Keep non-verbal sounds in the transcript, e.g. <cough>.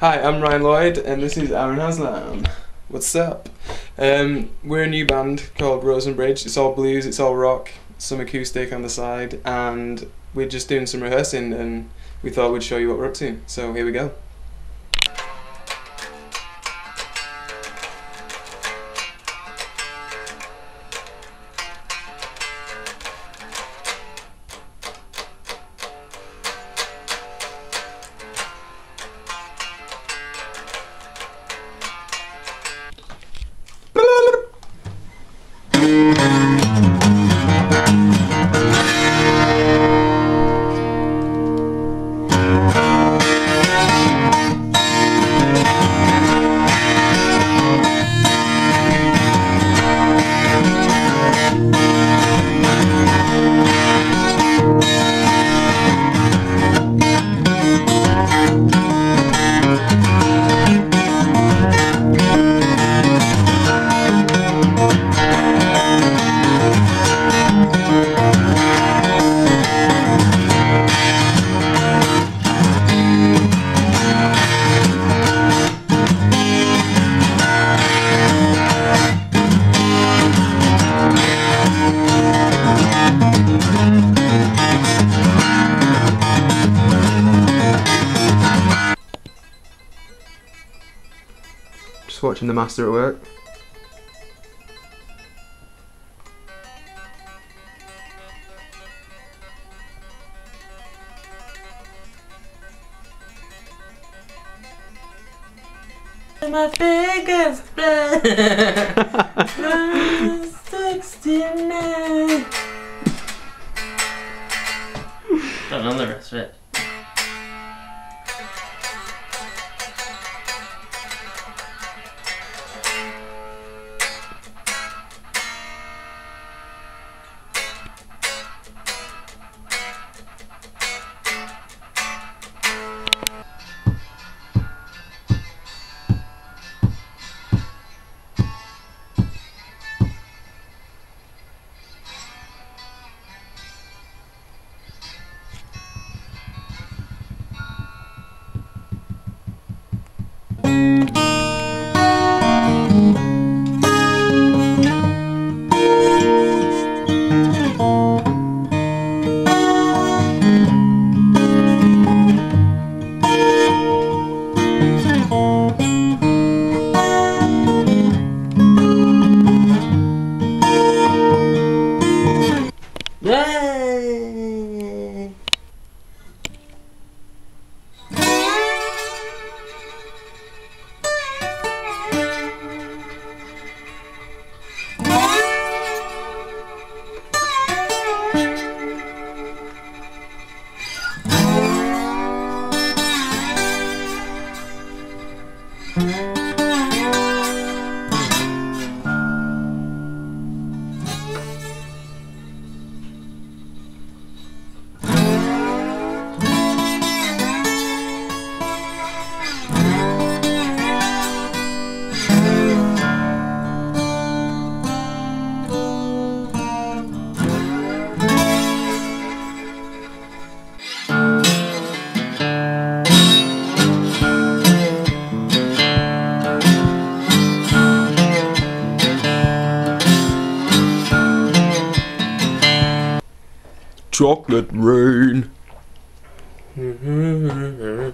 Hi, I'm Ryan Lloyd, and this is Aaron Haslam. What's up? Um, we're a new band called Rosen Bridge. It's all blues, it's all rock, some acoustic on the side, and we're just doing some rehearsing, and we thought we'd show you what we're up to. So here we go. Just watching the master at work. My fingers <laughs> Chocolate rain. Mm-hmm.